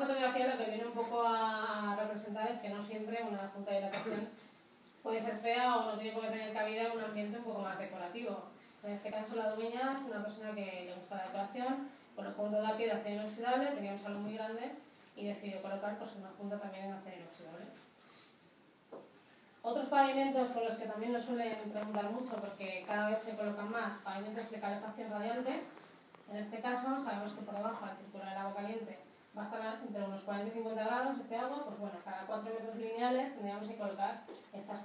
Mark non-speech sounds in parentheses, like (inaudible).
fotografía lo que viene un poco a representar es que no siempre una junta de hidratación (coughs) puede ser fea o no tiene por qué tener cabida un ambiente un poco más decorativo. En este caso la dueña es una persona que le gusta la decoración, colocó un rodapié de acero inoxidable, tenía un salón muy grande y decidió colocar pues, una junta también en acero inoxidable. Otros pavimentos con los que también nos suelen preguntar mucho porque cada vez se colocan más, pavimentos de calefacción radiante. En este caso sabemos que por debajo va a estar entre unos 40 y 50 grados este agua, pues bueno, cada 4 metros lineales tendríamos que colocar estas.